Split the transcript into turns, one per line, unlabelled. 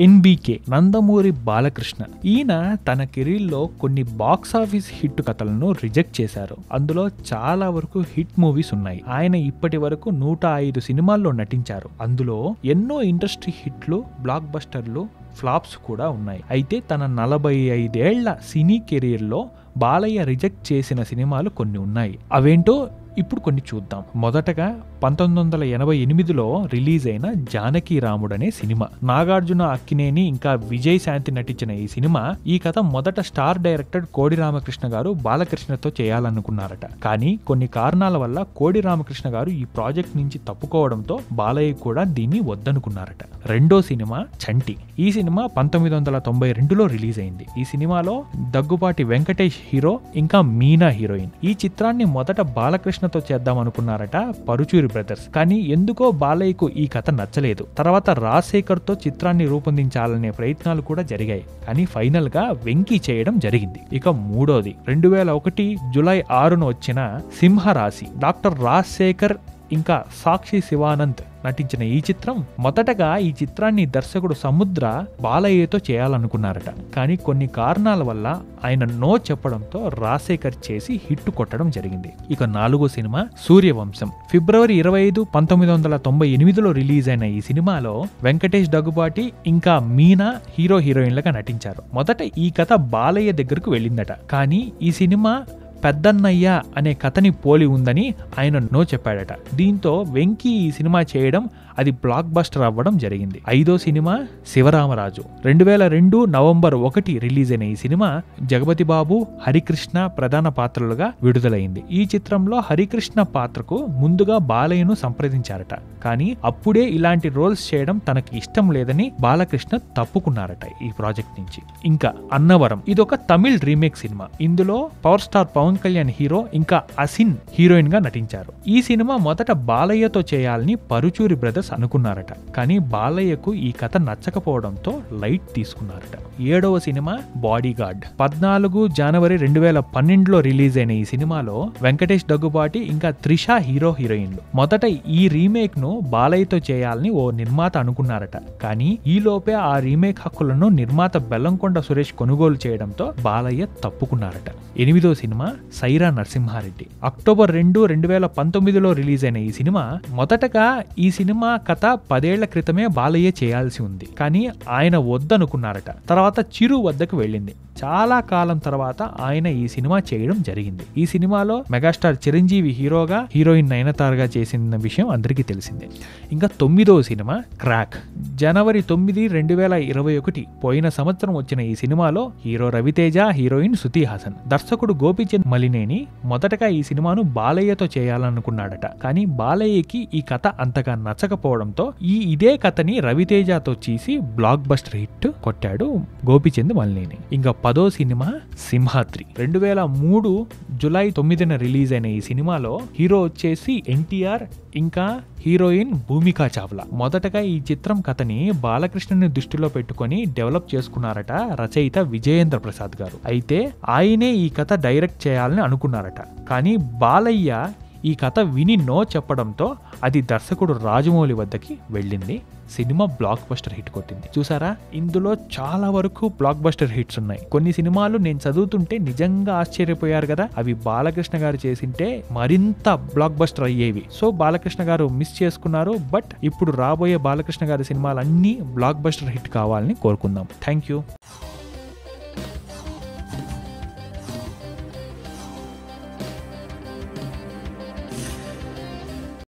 NBK Nandamuri Balakrishna. ఈయన తన కెరీర్లో కొన్ని బాక్స్ ఆఫీస్ హిట్ కథలను రిజెక్ట్ చేశారు. అందులో చాలా వరకు హిట్ మూవీస్ ఉన్నాయి. ఆయన ఇప్పటి వరకు నూట ఐదు సినిమాల్లో నటించారు. అందులో ఎన్నో ఇండస్ట్రీ హిట్లు బ్లాక్ బస్టర్లు ఫ్లాప్స్ కూడా ఉన్నాయి. అయితే తన నలభై ఐదేళ్ళ సినీ కెరీర్లో బాలయ్య రిజెక్ట్ చేసిన సినిమాలు కొన్ని ఉన్నాయి. అవేంటో ఇప్పుడు కొన్ని చూద్దాం. మొదటగా పంతొమ్మిది వందల ఎనభై ఎనిమిదిలో రిలీజ్ అయిన జానకి రాముడు అనే సినిమా. నాగార్జున అక్కినేని ఇంకా విజయ్ శాంతి నటించిన ఈ సినిమా ఈ కథ మొదట స్టార్ డైరెక్టర్ కోడి రామకృష్ణ గారు బాలకృష్ణతో చేయాలనుకున్నారట. కానీ కొన్ని కారణాల వల్ల కోడి రామకృష్ణ గారు ఈ ప్రాజెక్ట్ నుంచి తప్పుకోవడంతో బాలయ్య కూడా దీన్ని వద్దనుకున్నారట. రెండో సినిమా చంటి. ఈ సినిమా పంతొమ్మిది వందల తొంభై రెండులో రిలీజ్ అయింది ఈ సినిమాలో దగ్గుపాటి వెంకటేష్ హీరో ఇంకా మీనా హీరోయిన్. ఈ చిత్రాన్ని మొదట బాలకృష్ణ బాలకృష్ణతో చేద్దాం అనుకున్నారట పరుచూరి బ్రదర్స్. కానీ ఎందుకో బాలయ్యకు ఈ కథ నచ్చలేదు. తర్వాత రాజశేఖర్తో చిత్రాన్ని రూపొందించాలనే ప్రయత్నాలు కూడా జరిగాయి. కానీ ఫైనల్గా వెంకీ చేయడం జరిగింది. ఇక మూడోది. రెండు వేల ఒకటి జులై ఆరున వచ్చిన సింహరాశి. డాక్టర్ రాజశేఖర్ ఇంకా సాక్షి శివానంద్ నటించిన ఈ చిత్రం మొదటగా ఈ చిత్రాన్ని దర్శకుడు సముద్ర బాలయ్యతో చేయాలనుకున్నారట. కానీ కొన్ని కారణాల వల్ల ఆయన నో చెప్పడంతో రాజశేఖర్ చేసి హిట్ కొట్టడం జరిగింది. ఇక నాలుగో సినిమా సూర్యవంశం. ఫిబ్రవరి ఇరవై ఐదు పంతొమ్మిది వందల తొంభై ఎనిమిదిలో రిలీజ్ అయిన ఈ సినిమాలో వెంకటేష్ దగ్గుబాటి ఇంకా మీనా హీరో హీరోయిన్లుగా నటించారు. మొదట ఈ కథ బాలయ్య దగ్గరకు వెళ్ళిందట. కానీ ఈ సినిమా పెద్దన్నయ్య అనే కథని పోలి ఉందని ఆయన నో చెప్పాడట. దీంతో వెంకీ ఈ సినిమా చేయడం అది బ్లాక్ బస్టర్ అవ్వడం జరిగింది. ఐదో సినిమా శివరామరాజు. రెండు వేల రెండు నవంబర్ ఒకటి రిలీజ్ అయిన ఈ సినిమా జగపతి బాబు హరికృష్ణ ప్రధాన పాత్రలుగా విడుదలైంది. ఈ చిత్రంలో హరికృష్ణ పాత్రకు ముందుగా బాలయ్యను సంప్రదించారట. కానీ అప్పుడే ఇలాంటి రోల్స్ చేయడం తనకి ఇష్టం లేదని బాలకృష్ణ తప్పుకున్నారట ఈ ప్రాజెక్ట్ నుంచి. ఇంకా అన్నవరం. ఇదొక తమిళ్ రీమేక్ సినిమా. ఇందులో power star Pawan Kalyan hero ఇంకా అసిన్ హీరోయిన్గా నటించారు. ఈ సినిమా మొదట బాలయ్యతో చేయాలని పరుచూరి బ్రదర్స్ అనుకున్నారట. కానీ బాలయ్యకు ఈ కథ నచ్చకపోవడంతో లైట్ తీసుకున్నారట. ఏడవ సినిమా బాడీ గార్డ్ పద్నాలుగు జనవరి రెండు వేల పన్నెండులో రిలీజ్ అయిన ఈ సినిమాలో వెంకటేష్ దగ్గుబాటి ఇంకా త్రిష హీరో హీరోయిన్లు. మొదట ఈ రీమేక్ను బాలయ్యతో చేయాలని ఓ నిర్మాత అనుకున్నారట. కానీ ఈ లోపే ఆ రీమేక్ హక్కులను నిర్మాత బెల్లంకొండ సురేష్ కొనుగోలు చేయడంతో బాలయ్య తప్పుకున్నారట. ఎనిమిదో సినిమా సైరా నరసింహారెడ్డి. అక్టోబర్ రెండు రెండు వేల పంతొమ్మిదిలో రిలీజ్ అయిన ఈ సినిమా మొదటగా ఈ సినిమా కథ పదేళ్ళ క్రితమే బాలయ్య చేయాల్సి ఉంది. కానీ ఆయన వద్దనుకున్నారట. తర్వాత చిరు వద్దకు వెళ్ళింది. చాలా కాలం తర్వాత ఆయన ఈ సినిమా చేయడం జరిగింది. ఈ సినిమాలో మెగాస్టార్ చిరంజీవి హీరోగా హీరోయిన్ నయనతారగా చేసిన విషయం అందరికీ తెలిసిందే. ఇంకా తొమ్మిదవ సినిమా క్రాక్. జనవరి తొమ్మిది రెండు వేల ఇరవై ఒకటి పోయిన సంవత్సరం వచ్చిన ఈ సినిమాలో హీరో రవితేజ హీరోయిన్ శృతి హాసన్. దర్శకుడు గోపీచంద్ మలినేని మొదటగా ఈ సినిమాను బాలయ్యతో చేయాలనుకున్నాడట. కానీ బాలయ్యకి ఈ కథ అంతగా నచ్చకపోవడంతో ఈ ఇదే కథని రవితేజతో చేసి బ్లాక్ బస్టర్ హిట్ కొట్టాడు గోపీచంద్ మలినేని. ఇంకా పదో సినిమా సింహాద్రి. రెండు వేల మూడు జులై తొమ్మిదిన రిలీజ్ అయిన ఈ సినిమాలో హీరో వచ్చేసి ఎన్టీఆర్ ఇంకా హీరోయిన్ భూమికా చావ్లా. మొదటగా ఈ చిత్రం కథని బాలకృష్ణని దృష్టిలో పెట్టుకొని డెవలప్ చేసుకున్నారట రచయిత విజయేంద్ర ప్రసాద్ గారు. అయితే ఆయనే ఈ కథ డైరెక్ట్ చేయాలని అనుకున్నారట. కానీ బాలయ్య ఈ కథ విని నో చెప్పడంతో అది దర్శకుడు రాజమౌళి వద్దకి వెళ్ళింది. సినిమా బ్లాక్ బస్టర్ హిట్ కొట్టింది. చూసారా? ఇందులో చాలా వరకు బ్లాక్ బస్టర్ హిట్స్ ఉన్నాయి. కొన్ని సినిమాలు నేను చదువుతుంటే నిజంగా ఆశ్చర్యపోయారు కదా? అవి బాలకృష్ణ గారు చేసింటే మరింత బ్లాక్ బస్టర్ అయ్యేవి. సో బాలకృష్ణ గారు మిస్ చేసుకున్నారు. బట్ ఇప్పుడు రాబోయే బాలకృష్ణ గారి సినిమాలన్నీ బ్లాక్ బస్టర్ హిట్ కావాలని కోరుకుందాం. Thank you